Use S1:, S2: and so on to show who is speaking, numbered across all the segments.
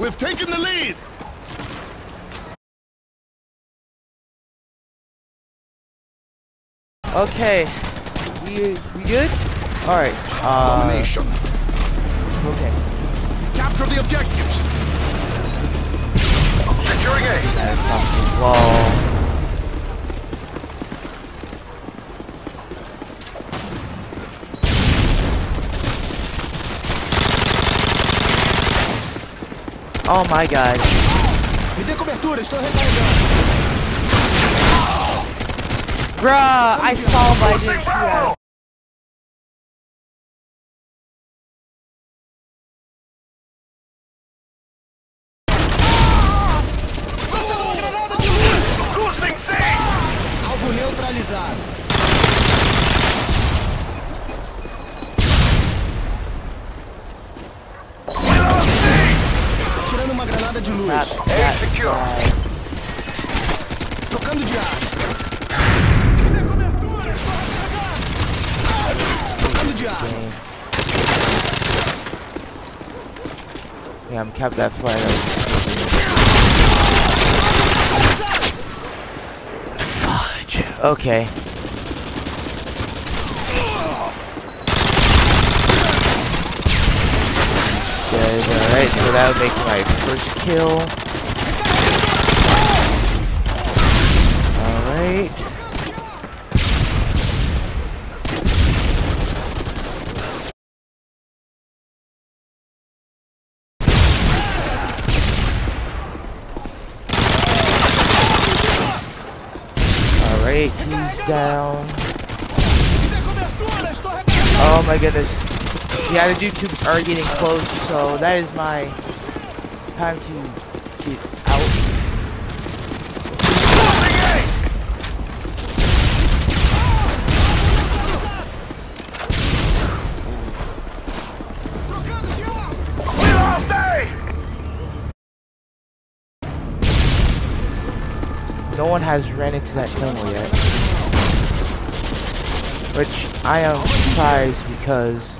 S1: We've taken the lead!
S2: Okay. We, we good? Alright. Uh,
S1: Domination.
S2: okay.
S1: Capture the objectives! Securing A.
S2: Well, Oh my god.
S1: Me dê cobertura, estou recarregando.
S2: Bruh, I saw but I didn't
S1: de.
S2: That, that guy.
S1: Tocando de ar. Tocando de ar.
S2: Yeah, I'm kept that fire. Fudge. Okay. Good, alright, so that would make my first kill. Alright. Alright, he's down. Oh my goodness. Yeah, the attitude tubes are getting close, so that is my time to get out. No one has ran into that tunnel yet. Which I am surprised because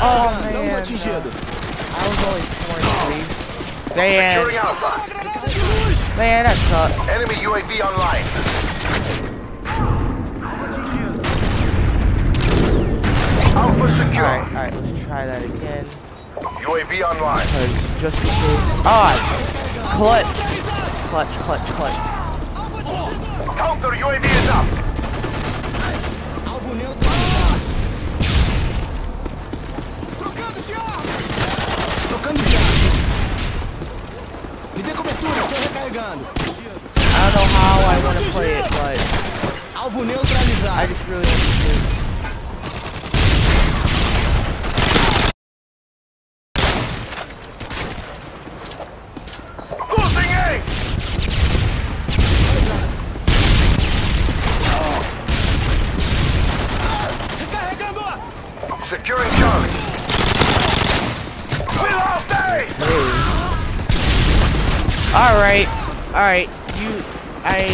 S2: Punch! Oh
S1: não
S2: man,
S1: atingido.
S2: I was only 23. Man,
S3: Securing Alpha.
S1: Granada de luz.
S2: man, that sucked.
S3: Enemy UAV online. Alpha secure.
S2: Alright, alright, let's try that again.
S3: UAV online.
S2: Because just in case. Ah! Clutch! Clutch, clutch, clutch.
S3: Counter UAV is up.
S1: Recarregando.
S2: I don't know how I want to play it, but
S1: Alvo
S2: I
S1: neutralizado.
S2: just really alright, you. I.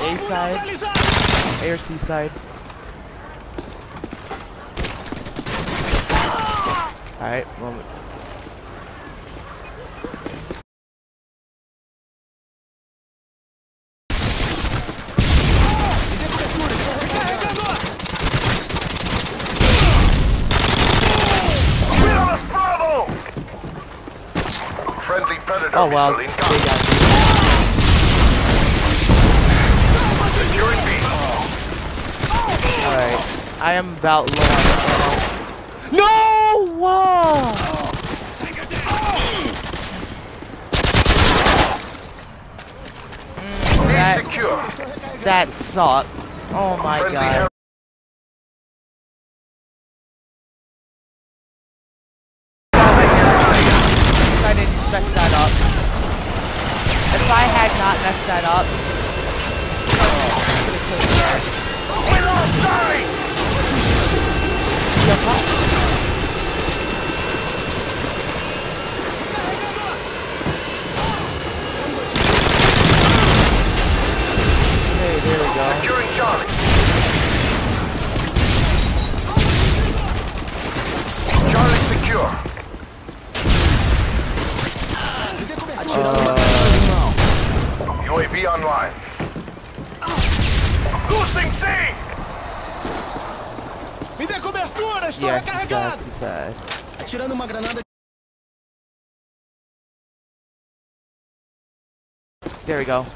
S2: A side. A or C side. Alright, moment.
S3: We lost Bravo. Friendly Predator
S2: Oh well,
S3: missile
S2: they got
S3: Securing B.
S2: Alright, I am about low on No! Whoa! That, that sucked. Oh my god. almost messed that up. If I had not messed that up, I could've killed that.
S3: UAV online. Boosting C!
S1: Me dê cobertura, estou
S2: Yes, got,
S1: recarregado.
S2: he's got.
S1: Atirando uma granada.
S2: There we go.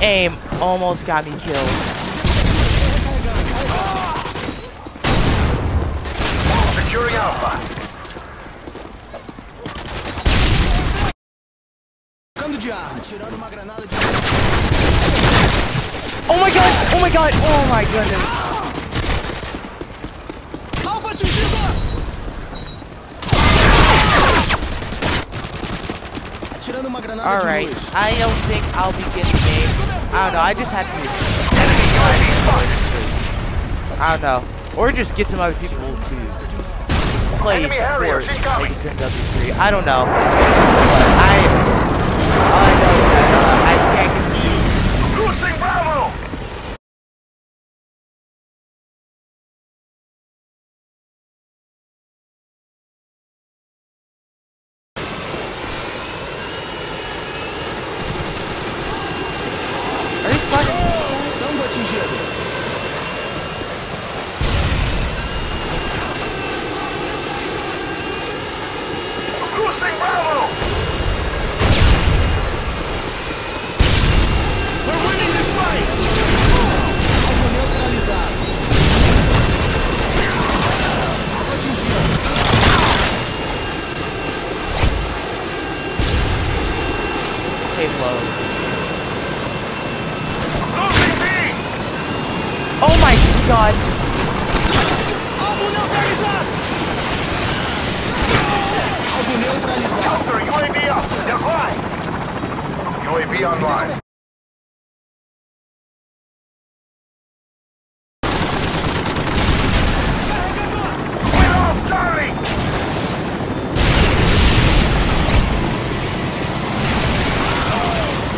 S2: Aim almost got me killed.
S3: Securing Alpha.
S1: Trocando de arma. Atirando uma granada de
S2: Oh my god! Oh my god! Oh my goodness!
S1: Alfa atingido! Granada
S2: Alright. I don't think I'll be getting game. I don't know, I just had to.
S3: Enemy UAV spotted.
S2: I don't know. Or just get some other people to play
S3: Enemy Harriers
S2: support,
S3: incoming.
S2: like it's MW3. I don't know. But I. All I know is that uh, I can't get
S3: Losing Bravo!
S2: Are you fucking.
S1: Tango atingido.
S3: Losing Bravo!
S1: We're winning this fight! Alvo neutralizado. Alvo atingido.
S2: Payload.
S3: Losing B!
S2: Oh my god!
S3: Counter UAV up! They're! UAV online. We lost Charlie!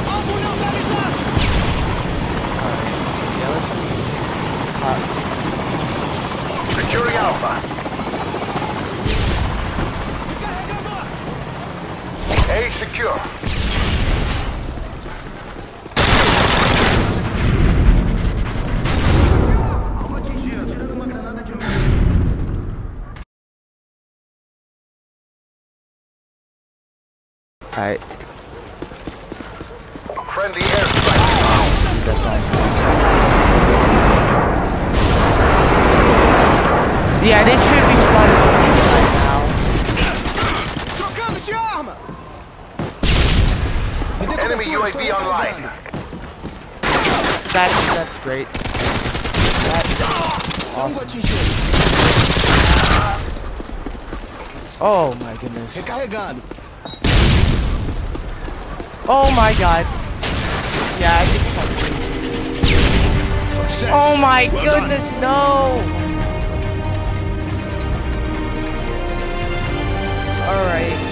S1: Alvo neutralizado.
S2: Yeah, let's see. Uh,
S3: Securing Alpha.
S1: Carregador.
S3: A secure.
S1: Alvo atingido. Atirando uma granada de luz.
S2: Alright.
S3: Friendly airstrike.
S2: Yeah, they should be spawning right now.
S1: Trocando de arma. Me dê
S3: Enemy
S1: cobertura,
S3: UAV online.
S2: That's that's great. That's
S1: Tango atingido.
S2: oh my goodness.
S1: Recarregando.
S2: Oh my god. Yeah, I just
S1: Sucesso.
S2: Oh my
S1: Well done.
S2: goodness, no! Alright.